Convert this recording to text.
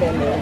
xe nữa.